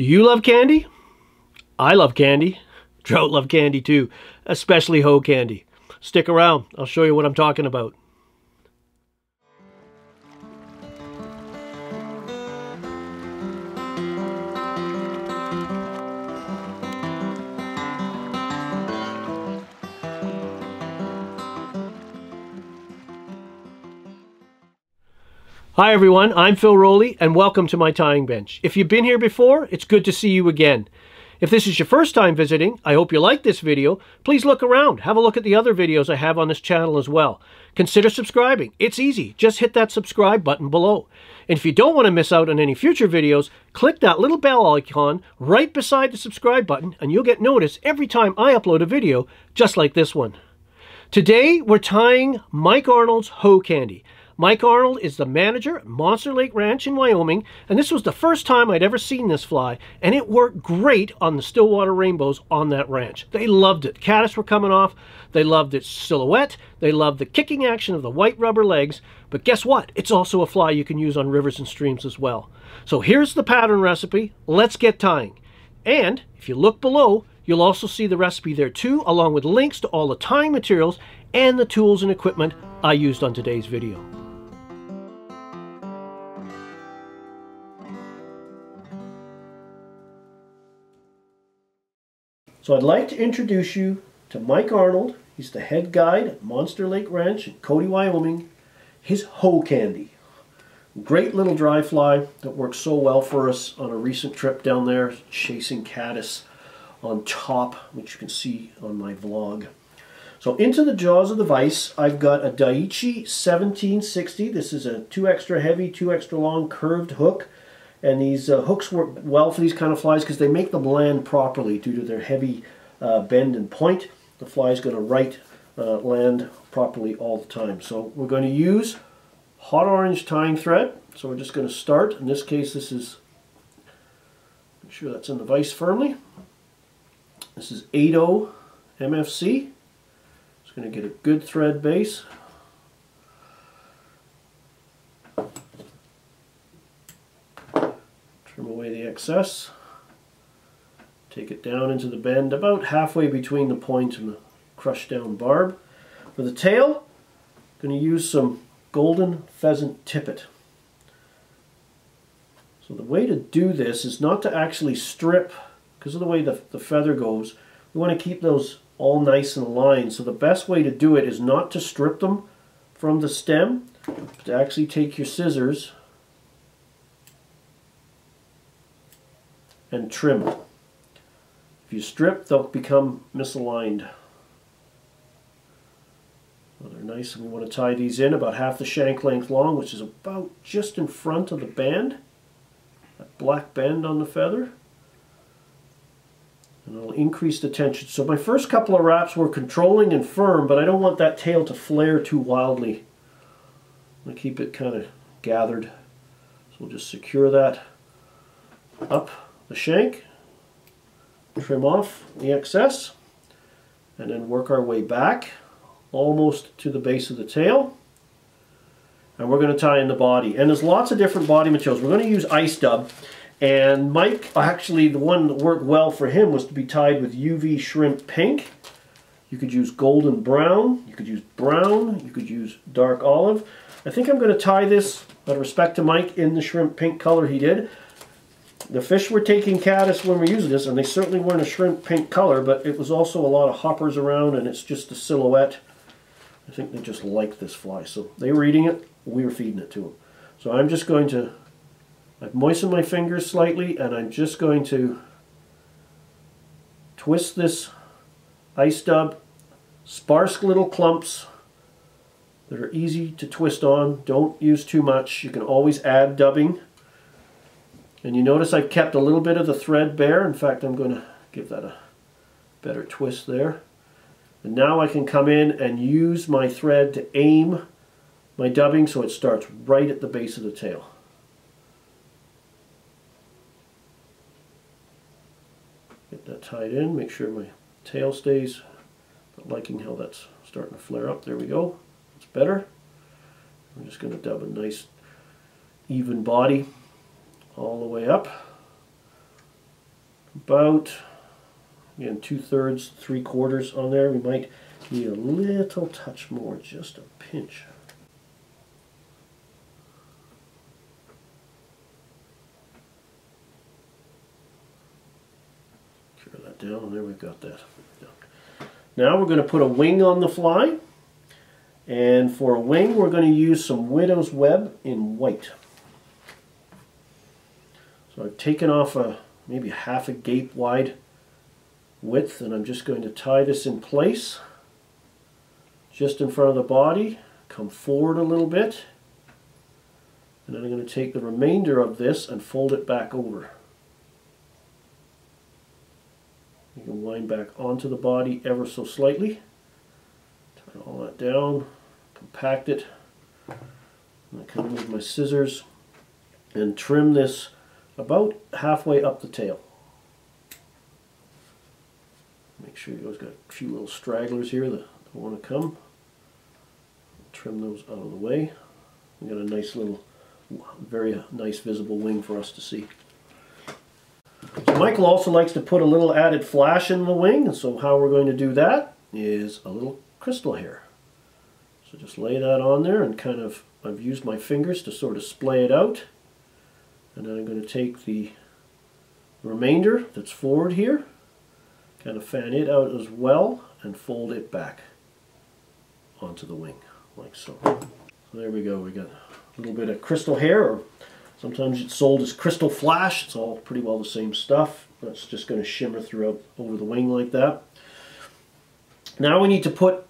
Do you love candy? I love candy. Trout love candy too, especially Ho candy. Stick around, I'll show you what I'm talking about. Hi everyone, I'm Phil Rowley and welcome to my tying bench. If you've been here before, it's good to see you again. If this is your first time visiting, I hope you like this video. Please look around, have a look at the other videos I have on this channel as well. Consider subscribing. It's easy. Just hit that subscribe button below. And if you don't want to miss out on any future videos, click that little bell icon right beside the subscribe button and you'll get notice every time I upload a video just like this one. Today, we're tying Mike Arnold's Ho Candy. Mike Arnold is the manager at Monster Lake Ranch in Wyoming, and this was the first time I'd ever seen this fly, and it worked great on the Stillwater Rainbows on that ranch. They loved it. Caddis were coming off, they loved its silhouette, they loved the kicking action of the white rubber legs, but guess what? It's also a fly you can use on rivers and streams as well. So here's the pattern recipe. Let's get tying. And if you look below, you'll also see the recipe there too, along with links to all the tying materials and the tools and equipment I used on today's video. So I'd like to introduce you to Mike Arnold. He's the head guide at Monster Lake Ranch in Cody, Wyoming. His Ho Candy. Great little dry fly that works so well for us on a recent trip down there, chasing caddis on top, which you can see on my vlog. So into the jaws of the vise, I've got a Daiichi 1760. This is a two extra heavy, two extra long curved hook. And these uh, hooks work well for these kind of flies because they make them land properly due to their heavy uh, bend and point. The fly is going to right uh, land properly all the time. So we're going to use hot orange tying thread. So we're just going to start. In this case, this is, make sure that's in the vise firmly. This is 80 MFC. Just going to get a good thread base. Trim away the excess. Take it down into the bend about halfway between the point and the crushed down barb. For the tail, I'm going to use some golden pheasant tippet. So the way to do this is not to actually strip, because of the way the, the feather goes, we want to keep those all nice and aligned. So the best way to do it is not to strip them from the stem, but to actually take your scissors and trim. If you strip, they'll become misaligned. Well, they're nice and we want to tie these in about half the shank length long, which is about just in front of the band. That black band on the feather. And it'll increase the tension. So my first couple of wraps were controlling and firm, but I don't want that tail to flare too wildly. To keep it kind of gathered. So we'll just secure that up the shank, trim off the excess, and then work our way back almost to the base of the tail. And we're going to tie in the body. And there's lots of different body materials. We're going to use ice dub. And Mike, actually the one that worked well for him was to be tied with UV shrimp pink. You could use golden brown, you could use brown, you could use dark olive. I think I'm going to tie this, out of respect to Mike, in the shrimp pink color he did. The fish were taking caddis when we used this, and they certainly weren't a shrimp pink color, but it was also a lot of hoppers around, and it's just a silhouette. I think they just liked this fly. So they were eating it, we were feeding it to them. So I'm just going to I've moistened my fingers slightly, and I'm just going to twist this ice dub, sparse little clumps that are easy to twist on. Don't use too much. You can always add dubbing. And you notice I've kept a little bit of the thread bare. In fact, I'm going to give that a better twist there. And now I can come in and use my thread to aim my dubbing so it starts right at the base of the tail. Get that tied in, make sure my tail stays. Not liking how that's starting to flare up. There we go. It's better. I'm just going to dub a nice even body all the way up. about, again, two-thirds, three-quarters on there. We might need a little touch more, just a pinch. Cure that down, and there we've got that. Now we're going to put a wing on the fly. And for a wing, we're going to use some Widow's Web in white. I've taken off a maybe half a gape wide width and I'm just going to tie this in place just in front of the body, come forward a little bit, and then I'm going to take the remainder of this and fold it back over. You can wind back onto the body ever so slightly. Tie all that down, compact it. And I in with my scissors and trim this about halfway up the tail. Make sure you always got a few little stragglers here that don't want to come. Trim those out of the way. We got a nice little, very nice visible wing for us to see. So Michael also likes to put a little added flash in the wing, and so how we're going to do that is a little crystal hair. So just lay that on there and kind of, I've used my fingers to sort of splay it out. And then I'm going to take the remainder that's forward here, kind of fan it out as well, and fold it back onto the wing, like so. So there we go, we got a little bit of crystal hair, or sometimes it's sold as crystal flash, it's all pretty well the same stuff. That's just going to shimmer throughout over the wing like that. Now we need to put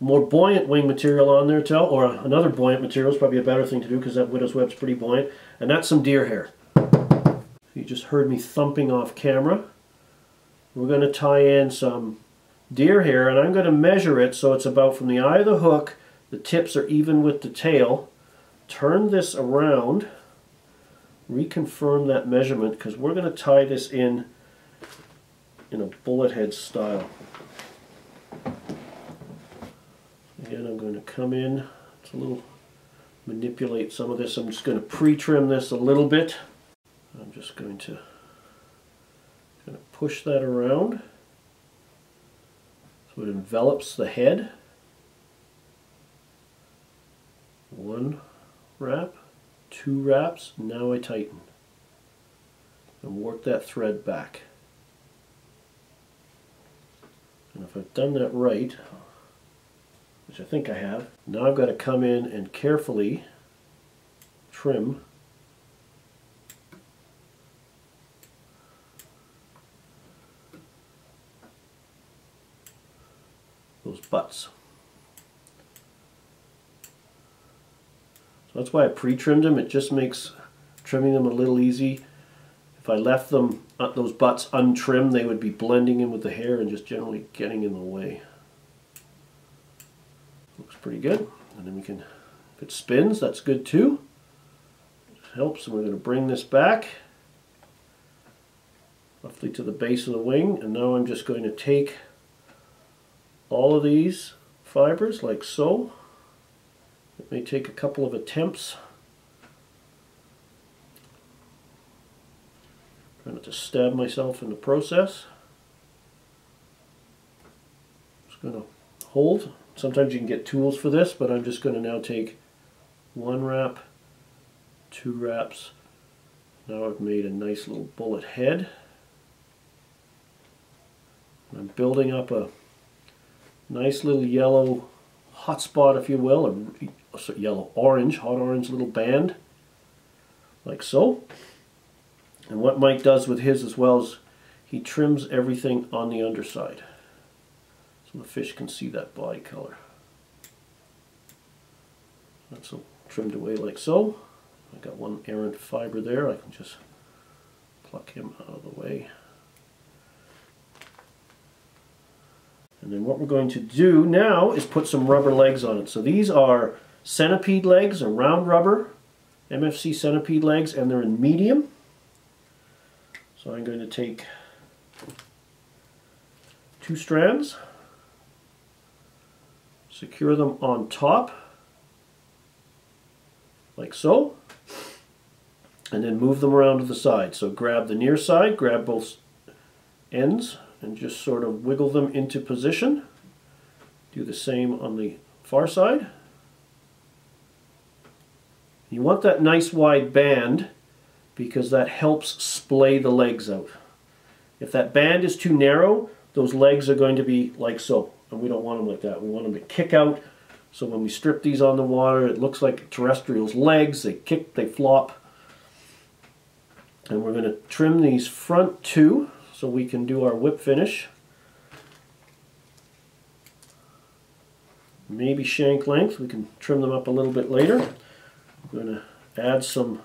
more buoyant wing material on there too, or another buoyant material is probably a better thing to do because that widow's web's pretty buoyant, and that's some deer hair. You just heard me thumping off camera. We're going to tie in some deer hair, and I'm going to measure it so it's about from the eye of the hook, the tips are even with the tail. Turn this around, reconfirm that measurement, because we're going to tie this in in a bullet head style. Again, I'm going to come in, it's a little, manipulate some of this. I'm just going to pre-trim this a little bit. I'm just going to, going to push that around so it envelops the head. One wrap, two wraps, now I tighten and work that thread back. And if I've done that right, which I think I have. Now I've got to come in and carefully trim those butts. So that's why I pre-trimmed them. It just makes trimming them a little easy. If I left them, uh, those butts untrimmed, they would be blending in with the hair and just generally getting in the way. Looks pretty good. And then we can, if it spins, that's good too. It helps. And we're going to bring this back roughly to the base of the wing. And now I'm just going to take all of these fibers like so. It may take a couple of attempts. Try not to stab myself in the process. Just going to hold Sometimes you can get tools for this, but I'm just going to now take one wrap, two wraps. Now I've made a nice little bullet head. I'm building up a nice little yellow hot spot, if you will, a yellow orange, hot orange little band, like so. And what Mike does with his as well is he trims everything on the underside the fish can see that body color. That's all trimmed away like so. I got one errant fiber there. I can just pluck him out of the way. And then what we're going to do now is put some rubber legs on it. So these are centipede legs, or round rubber, MFC centipede legs, and they're in medium. So I'm going to take two strands secure them on top like so and then move them around to the side so grab the near side grab both ends and just sort of wiggle them into position. Do the same on the far side. You want that nice wide band because that helps splay the legs out. If that band is too narrow, those legs are going to be like so. And we don't want them like that. We want them to kick out. So when we strip these on the water, it looks like terrestrial's legs. They kick, they flop. And we're going to trim these front two so we can do our whip finish. Maybe shank length. We can trim them up a little bit later. I'm going to add some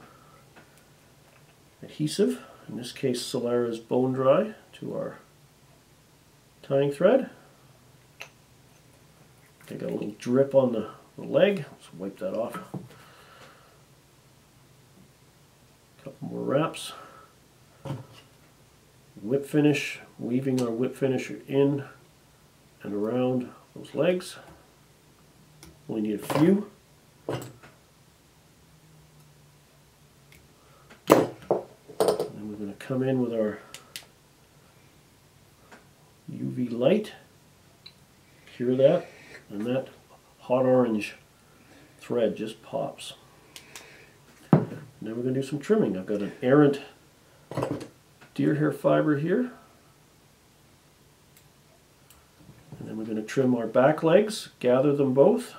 adhesive, in this case Solarez Bone Dry, to our tying thread. I got a little drip on the, the leg. Let's wipe that off. A couple more wraps. Whip finish, weaving our whip finisher in and around those legs. Only need a few. And we're going to come in with our UV light, cure that, and that hot orange thread just pops. Then we're going to do some trimming. I've got an errant deer hair fiber here. And then we're going to trim our back legs, gather them both,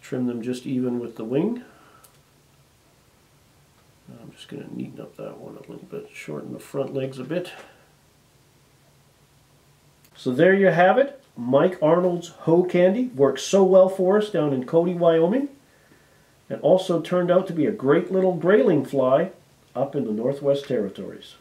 trim them just even with the wing. I'm just going to neaten up that one a little bit, shorten the front legs a bit. So there you have it. Mike Arnold's Ho Candy works so well for us down in Cody, Wyoming. and also turned out to be a great little grayling fly up in the Northwest Territories.